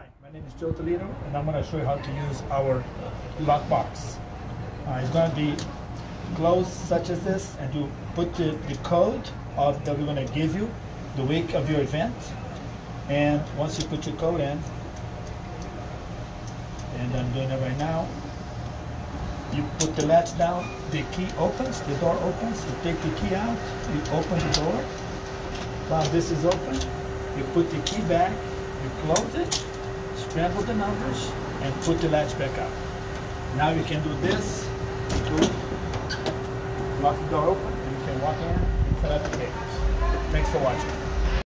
Hi, my name is Joe Toledo, and I'm going to show you how to use our lockbox. Uh, it's going to be closed such as this, and you put the, the code of that we're going to give you the week of your event. And once you put your code in, and I'm doing it right now, you put the latch down, the key opens, the door opens, you take the key out, you open the door. While this is open, you put the key back, you close it, scramble the numbers, and put the latch back up. Now you can do this, boom, lock the door open, and you can walk in and fill out the papers. Thanks for watching.